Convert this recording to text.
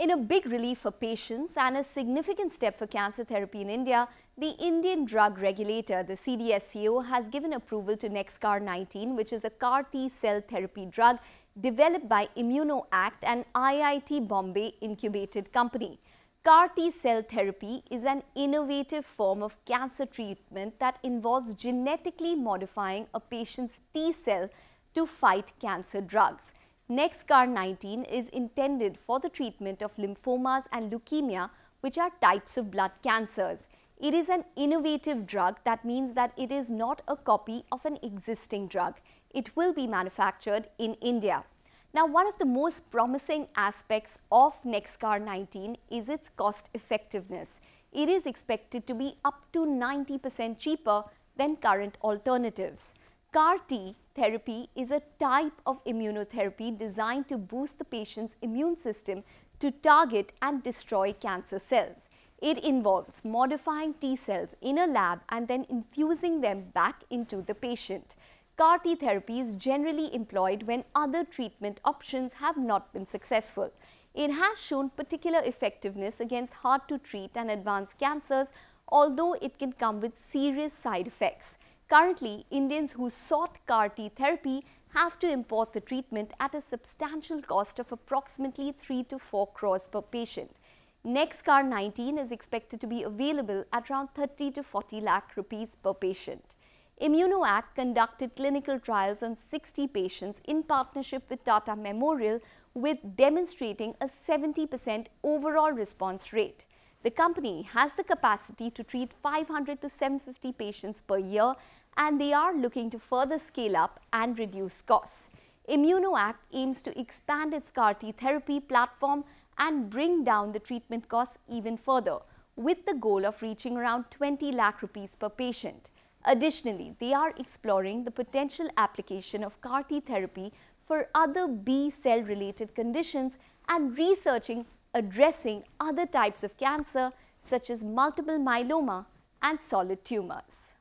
In a big relief for patients and a significant step for cancer therapy in India, the Indian drug regulator, the CDSCO, has given approval to NexCAR 19, which is a CAR T cell therapy drug developed by ImmunoAct, an IIT Bombay incubated company. CAR T cell therapy is an innovative form of cancer treatment that involves genetically modifying a patient's T cell to fight cancer drugs. NexCAR19 is intended for the treatment of lymphomas and leukemia, which are types of blood cancers. It is an innovative drug that means that it is not a copy of an existing drug. It will be manufactured in India. Now, one of the most promising aspects of NexCAR19 is its cost effectiveness. It is expected to be up to 90% cheaper than current alternatives. CAR T therapy is a type of immunotherapy designed to boost the patient's immune system to target and destroy cancer cells. It involves modifying T cells in a lab and then infusing them back into the patient. CAR T therapy is generally employed when other treatment options have not been successful. It has shown particular effectiveness against hard to treat and advanced cancers, although it can come with serious side effects. Currently, Indians who sought CAR T therapy have to import the treatment at a substantial cost of approximately 3 to 4 crores per patient. NexCAR 19 is expected to be available at around 30 to 40 lakh rupees per patient. ImmunoAct conducted clinical trials on 60 patients in partnership with Tata Memorial with demonstrating a 70% overall response rate. The company has the capacity to treat 500 to 750 patients per year and they are looking to further scale up and reduce costs. ImmunoAct aims to expand its CAR T therapy platform and bring down the treatment costs even further with the goal of reaching around 20 lakh rupees per patient. Additionally, they are exploring the potential application of CAR T therapy for other B cell related conditions and researching addressing other types of cancer such as multiple myeloma and solid tumors.